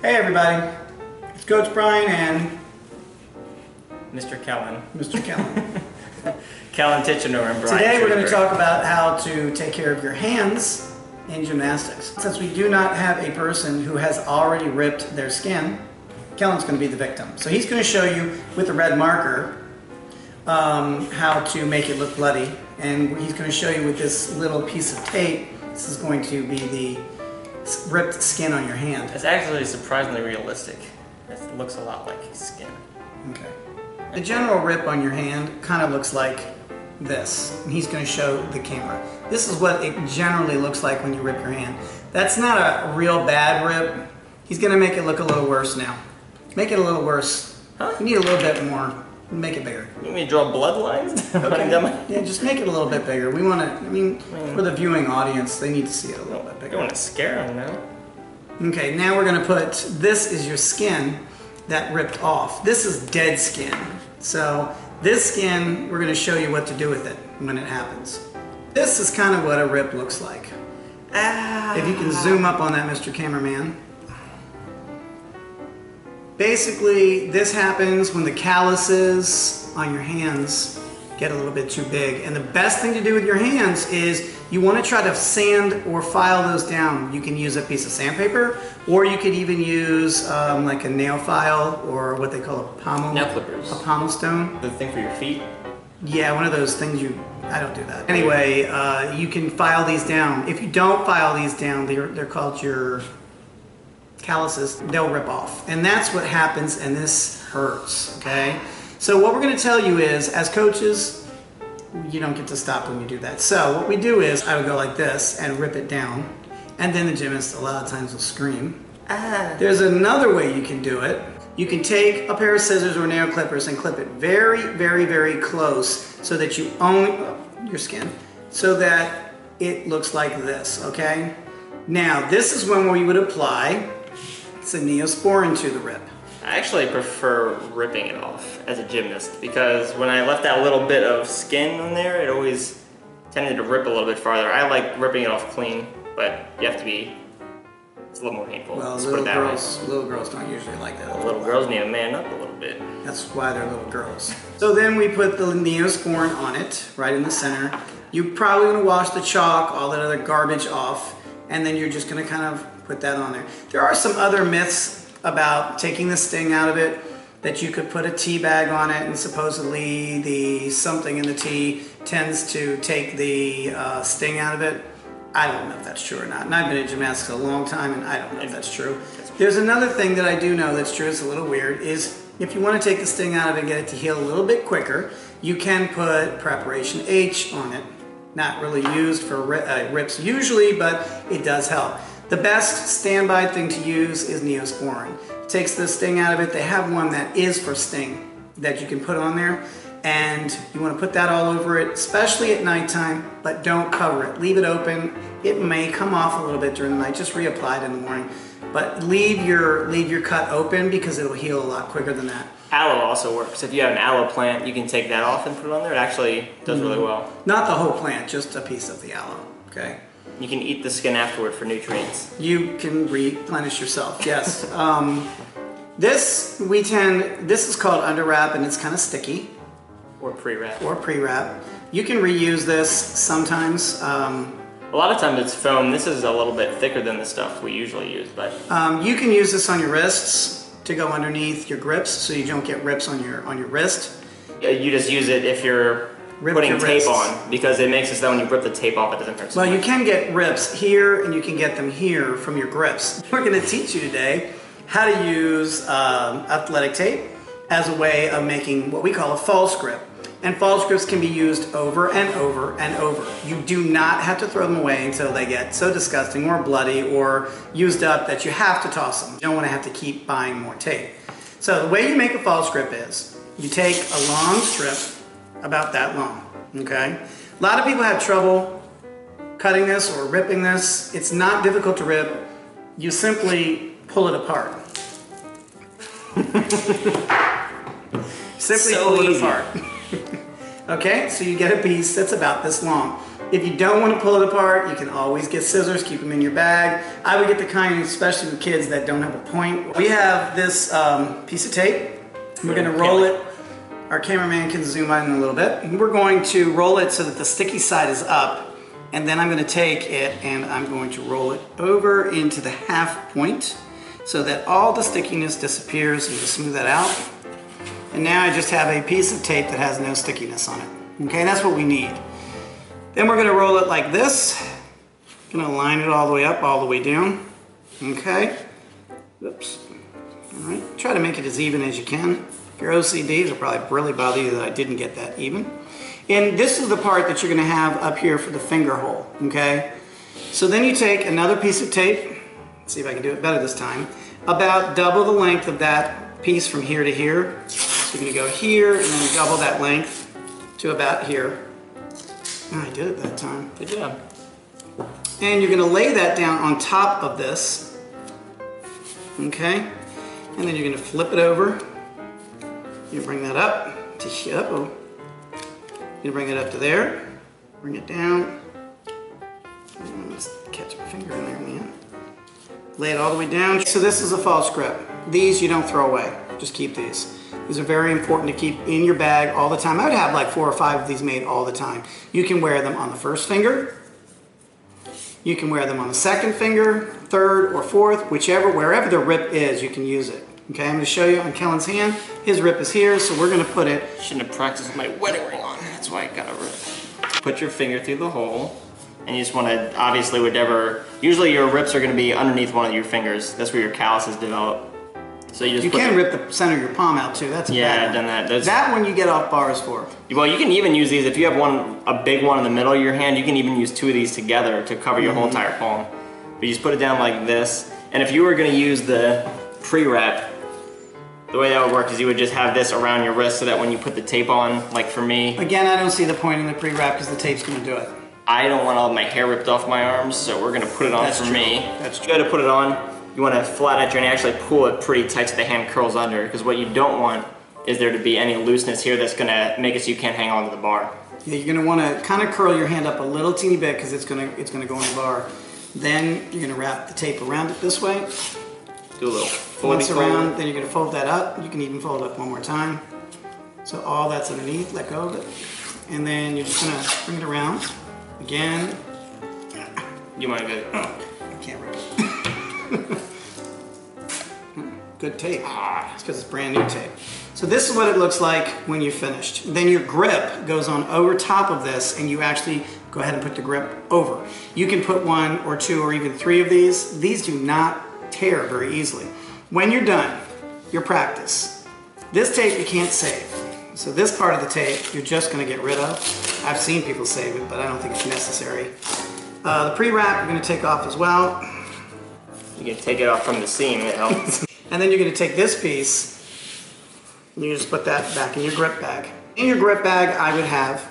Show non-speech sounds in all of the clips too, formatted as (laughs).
Hey everybody, it's Coach Brian and Mr. Kellen. Mr. Kellen. (laughs) Kellen Tichenor and Brian. Today we're going to talk about how to take care of your hands in gymnastics. Since we do not have a person who has already ripped their skin, Kellen's going to be the victim. So he's going to show you with a red marker um, how to make it look bloody. And he's going to show you with this little piece of tape, this is going to be the ripped skin on your hand. It's actually surprisingly realistic. It looks a lot like skin. Okay. The general rip on your hand kind of looks like this. And he's going to show the camera. This is what it generally looks like when you rip your hand. That's not a real bad rip. He's going to make it look a little worse now. Make it a little worse. Huh? You need a little bit more. Make it bigger. You want me draw blood lines? running (laughs) Yeah, just make it a little bit bigger. We want to, I mean, for the viewing audience, they need to see it a little bit I bigger. don't want to scare them now. Okay, now we're gonna put, this is your skin that ripped off. This is dead skin. So this skin, we're gonna show you what to do with it when it happens. This is kind of what a rip looks like. Ah. If you can zoom up on that, Mr. Cameraman. Basically, this happens when the calluses on your hands get a little bit too big. And the best thing to do with your hands is you want to try to sand or file those down. You can use a piece of sandpaper, or you could even use um, like a nail file or what they call a pumice. Nail clippers. A pumice stone. The thing for your feet. Yeah, one of those things you, I don't do that. Anyway, uh, you can file these down. If you don't file these down, they're, they're called your calluses. They'll rip off. And that's what happens and this hurts, okay? So what we're gonna tell you is, as coaches, you don't get to stop when you do that. So what we do is, I would go like this and rip it down. And then the gymnast a lot of times will scream. Ah. There's another way you can do it. You can take a pair of scissors or nail clippers and clip it very, very, very close so that you own your skin, so that it looks like this, okay? Now, this is when we would apply some neosporin to the rip. I actually prefer ripping it off as a gymnast because when I left that little bit of skin on there, it always tended to rip a little bit farther. I like ripping it off clean, but you have to be, it's a little more painful. Well, Let's little it that way. girls, little girls don't usually like that. Little girls need to man up a little bit. That's why they're little girls. So then we put the neosporin on it, right in the center. You're probably gonna wash the chalk, all that other garbage off, and then you're just gonna kind of put that on there. There are some other myths about taking the sting out of it, that you could put a tea bag on it, and supposedly the something in the tea tends to take the uh, sting out of it. I don't know if that's true or not. And I've been in gymnastics a long time, and I don't know if that's true. There's another thing that I do know that's true, it's a little weird, is if you want to take the sting out of it and get it to heal a little bit quicker, you can put preparation H on it. Not really used for uh, rips usually, but it does help. The best standby thing to use is Neosporin. It Takes the sting out of it. They have one that is for sting that you can put on there. And you want to put that all over it, especially at nighttime, but don't cover it. Leave it open. It may come off a little bit during the night. Just reapply it in the morning. But leave your leave your cut open because it'll heal a lot quicker than that. Aloe also works. If you have an aloe plant, you can take that off and put it on there. It actually does really mm-hmm. well. Not the whole plant, just a piece of the aloe. Okay. You can eat the skin afterward for nutrients. You can replenish yourself. Yes. (laughs) um, this we tend. This is called under wrap, and it's kind of sticky Or pre-wrap. or pre wrap. You can reuse this sometimes. Um, A lot of times it's foam. This is a little bit thicker than the stuff we usually use, but um, you can use this on your wrists to go underneath your grips, so you don't get rips on your on your wrist. you just use it if you're putting tape wrists. on because it makes it so when you rip the tape off, it doesn't hurt so Well, you can get rips here, and you can get them here from your grips. We're going to teach you today how to use um, athletic tape as a way of making what we call a false grip. And false grips can be used over and over and over. You do not have to throw them away until they get so disgusting or bloody or used up that you have to toss them. You don't want to have to keep buying more tape. So the way you make a false grip is you take a long strip about that long, okay? A lot of people have trouble cutting this or ripping this. It's not difficult to rip. You simply pull it apart. (laughs) simply So pull it easy. apart. (laughs) okay, so you get a piece that's about this long. If you don't want to pull it apart, you can always get scissors, keep them in your bag. I would get the kind, especially with kids that don't have a point. We have this um, piece of tape. We're gonna roll it. Our cameraman can zoom in a little bit. We're going to roll it so that the sticky side is up. And then I'm gonna take it and I'm going to roll it over into the half point so that all the stickiness disappears and just smooth that out. And now I just have a piece of tape that has no stickiness on it. Okay, that's what we need. Then we're gonna roll it like this. Gonna line it all the way up, all the way down. Okay. Oops. All right. Try to make it as even as you can. If OCDs it'll probably really bother you that I didn't get that even. And this is the part that you're gonna have up here for the finger hole, okay? So then you take another piece of tape, Let's see if I can do it better this time, about double the length of that piece from here to here. So you're gonna go here and then double that length to about here. Oh, I did it that time. Good job. And you're gonna lay that down on top of this, okay? And then you're gonna flip it over. You bring that up to here. Uh-oh. You bring it up to there. Bring it down. Let's catch my finger in there end. Lay it all the way down. So this is a false grip. These you don't throw away. Just keep these. These are very important to keep in your bag all the time. I would have like four or five of these made all the time. You can wear them on the first finger. You can wear them on the second finger, third or fourth, whichever, wherever the rip is, you can use it. Okay, I'm gonna show you on Kellen's hand. His rip is here, so we're gonna put it, Shouldn't have practiced with my wedding ring on. That's why I got a rip. Put your finger through the hole, and you just want to obviously whatever. Usually your rips are going to be underneath one of your fingers. That's where your calluses develop. So you just you can the- rip the center of your palm out too. That's Yeah, I've done that. That's- That one you get off bars for. Well, you can even use these if you have one, a big one in the middle of your hand. You can even use two of these together to cover your whole Mm-hmm. entire palm. But you just put it down like this. And if you were going to use the pre-wrap, the way that would work is you would just have this around your wrist so that when you put the tape on, like for me, Again, I don't see the point in the pre-wrap because the tape's gonna do it. I don't want all my hair ripped off my arms, so we're gonna put it on That's for true. me. That's true. You gotta put it on. You wanna flat out your and actually pull it pretty tight so the hand curls under, because what you don't want is there to be any looseness here that's gonna make it so you can't hang on to the bar. Yeah, you're gonna wanna kind of curl your hand up a little teeny bit because it's gonna, it's gonna go on the bar. Then you're gonna wrap the tape around it this way. Do a little Once around, then you're gonna fold that up. You can even fold it up one more time. So all that's underneath, let go of it. And then you're just gonna bring it around. Again, You wanna go, oh, I can't rip it. (laughs) Good tape. Ah. It's because it's brand new tape. So this is what it looks like when you're finished. Then your grip goes on over top of this and you actually go ahead and put the grip over. You can put one or two or even three of these. These do not tear very easily. When you're done, your practice. This tape you can't save. So this part of the tape you're just gonna get rid of. I've seen people save it, but I don't think it's necessary. Uh, the pre-wrap you're gonna take off as well. you can take it off from the seam, it helps. (laughs) And then you're gonna take this piece, and you just put that back in your grip bag. In your grip bag, I would have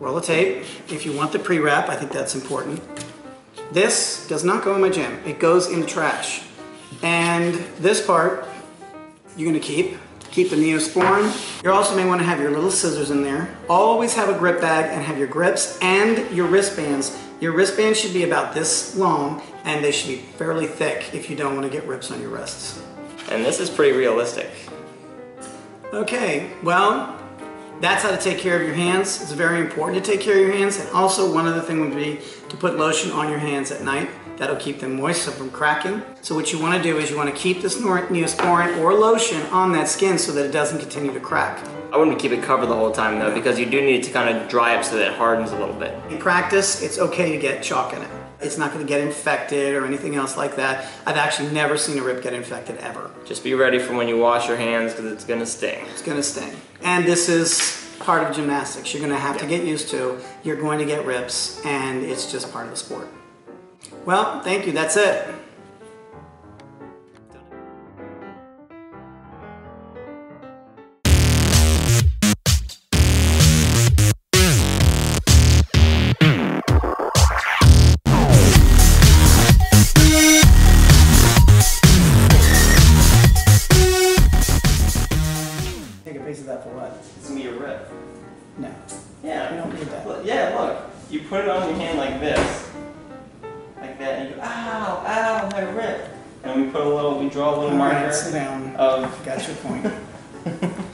roll of tape. If you want the pre-wrap, I think that's important. This does not go in my gym. It goes in the trash. And this part, you're gonna keep. Keep the Neosporin. You also may wanna have your little scissors in there. Always have a grip bag and have your grips and your wristbands. Your wristbands should be about this long and they should be fairly thick if you don't wanna get rips on your wrists. and this is pretty realistic. Okay, well, that's how to take care of your hands. It's very important to take care of your hands. And also, one other thing would be to put lotion on your hands at night. That'll keep them moist so from cracking. So what you want to do is you want to keep this Neosporin or lotion on that skin so that it doesn't continue to crack. I wouldn't keep it covered the whole time though, because you do need it to kind of dry up so that it hardens a little bit. In practice, it's okay to get chalk in it. It's not going to get infected or anything else like that. I've actually never seen a rip get infected ever. Just be ready for when you wash your hands, because it's gonna sting. It's going to sting. And this is part of gymnastics. You're going to have to get used to. You're going to get rips, and it's just part of the sport. Well, thank you. That's it. It's gonna be a rip. No. Yeah. We don't need that. Look, yeah, look. you put it on your hand like this, like that, and you go, ow, ow, my rip. And we put a little, we draw a little All right, marker sit down. of Got your point. (laughs)